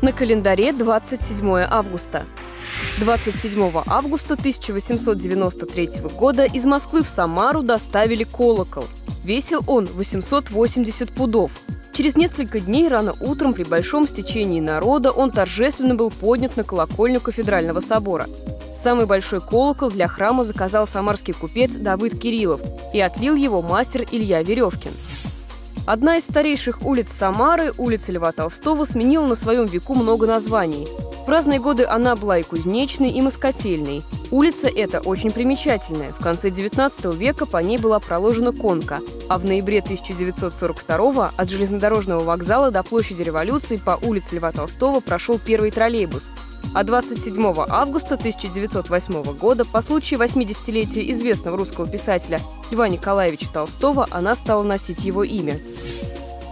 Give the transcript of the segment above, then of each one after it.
На календаре 27 августа. 27 августа 1893 года из Москвы в Самару доставили колокол. Весил он 880 пудов. Через несколько дней рано утром при большом стечении народа он торжественно был поднят на колокольню кафедрального собора. Самый большой колокол для храма заказал самарский купец Давыд Кириллов и отлил его мастер Илья Веревкин. Одна из старейших улиц Самары, улица Льва Толстого, сменила на своем веку много названий. В разные годы она была и кузнечной, и москотельной. Улица эта очень примечательная. В конце XIX века по ней была проложена конка, а в ноябре 1942 от железнодорожного вокзала до площади революции по улице Льва Толстого прошел первый троллейбус, а 27 августа 1908 года по случаю 80-летия известного русского писателя Льва Николаевича Толстого она стала носить его имя.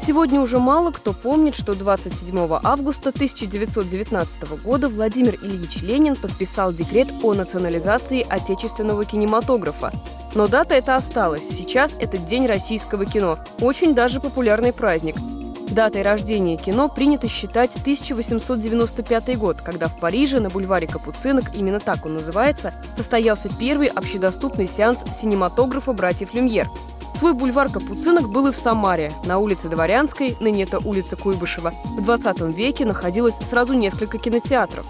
Сегодня уже мало кто помнит, что 27 августа 1919 года Владимир Ильич Ленин подписал декрет о национализации отечественного кинематографа. Но дата эта осталась. Сейчас это День российского кино. Очень даже популярный праздник. Датой рождения кино принято считать 1895 год, когда в Париже на бульваре Капуцинок, именно так он называется, состоялся первый общедоступный сеанс синематографа братьев Люмьер. Свой бульвар Капуцинок был и в Самаре. На улице Дворянской, ныне это улица Куйбышева, в 20 веке находилось сразу несколько кинотеатров.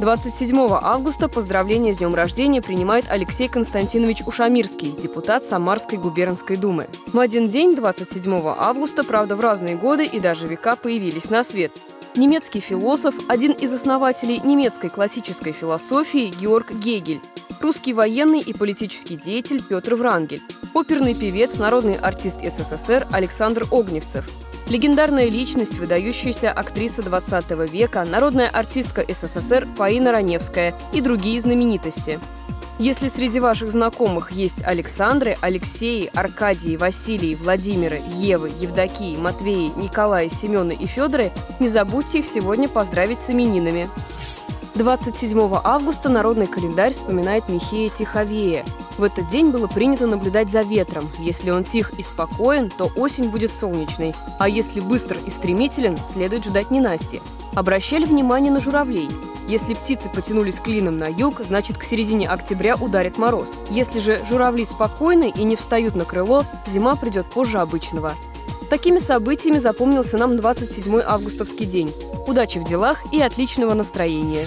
27 августа поздравления с днем рождения принимает Алексей Константинович Ушамирский, депутат Самарской губернской думы. В один день, 27 августа, правда, в разные годы и даже века появились на свет. Немецкий философ, один из основателей немецкой классической философии Георг Гегель, русский военный и политический деятель Петр Врангель, оперный певец, народный артист СССР Александр Огневцев – Легендарная личность, выдающаяся актриса 20 века, народная артистка СССР Фаина Раневская и другие знаменитости. Если среди ваших знакомых есть Александры, Алексеи, Аркадии, Василии, Владимиры, Евы, Евдокии, Матвеи, Николаи, Семены и Федоры, не забудьте их сегодня поздравить с именинами. 27 августа народный календарь вспоминает Михея Тиховея. В этот день было принято наблюдать за ветром. Если он тих и спокоен, то осень будет солнечной, а если быстр и стремителен, следует ждать ненастья. Обращали внимание на журавлей. Если птицы потянулись клином на юг, значит к середине октября ударит мороз. Если же журавли спокойны и не встают на крыло, зима придет позже обычного. Такими событиями запомнился нам 27 августовский день. Удачи в делах и отличного настроения!